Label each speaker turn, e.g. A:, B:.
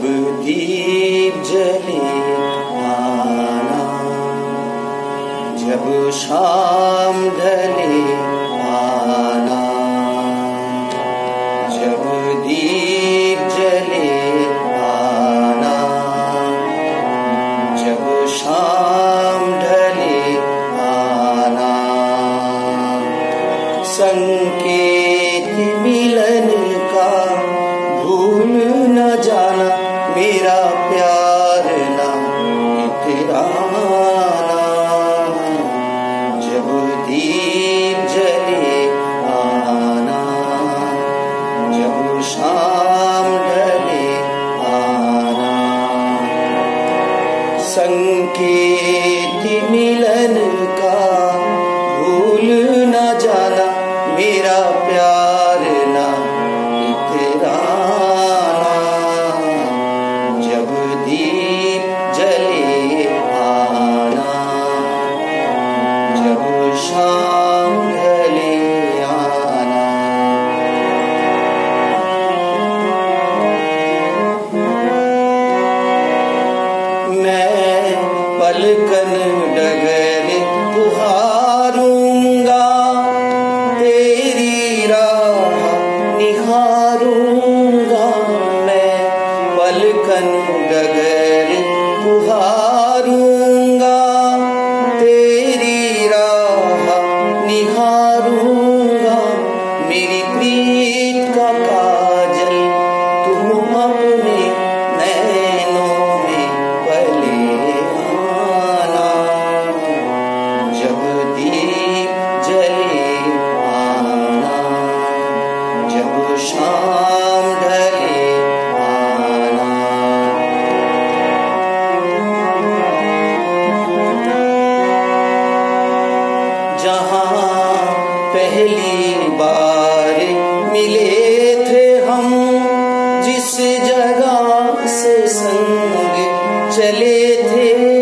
A: जब दीप जले आना, जब शाम ढले आना, जब दीप जले आना, जब शाम ढले आना, संग संकेत मिलन का भूल न जाना मेरा प्यार। पलकन डगर तुहारूँगा तेरी राह निहारूँगा मैं। पलकन डगर तुहारूँगा तेरी राह निहारूँगा। पहली बार मिले थे हम जिस जगह से संग चले थे।